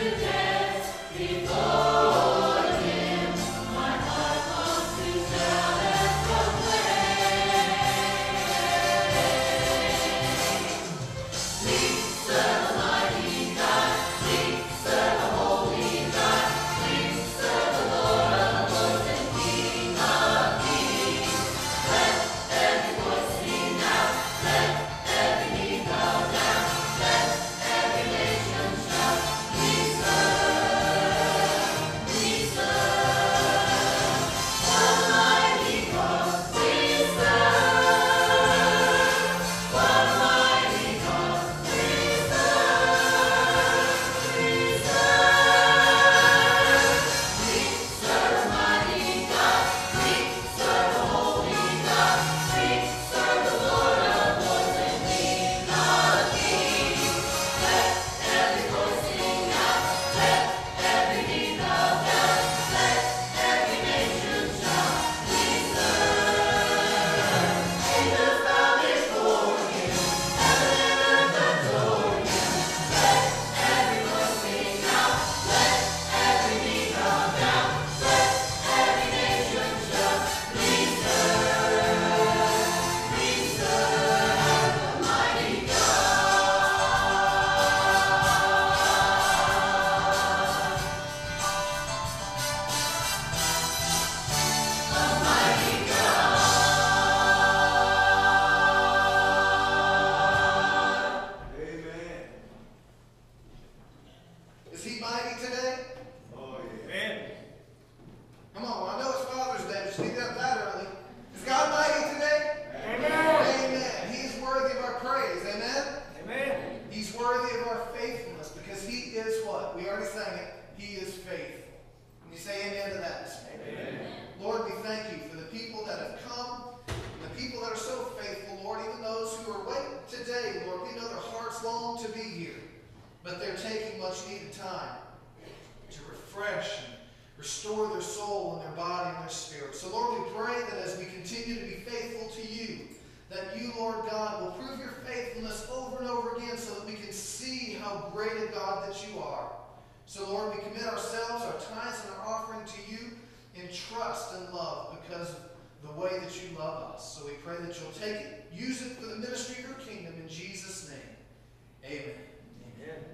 today. Much needed time to refresh and restore their soul and their body and their spirit. So, Lord, we pray that as we continue to be faithful to you, that you, Lord God, will prove your faithfulness over and over again so that we can see how great a God that you are. So, Lord, we commit ourselves, our tithes, and our offering to you in trust and love because of the way that you love us. So we pray that you'll take it, use it for the ministry of your kingdom in Jesus' name. Amen. Amen.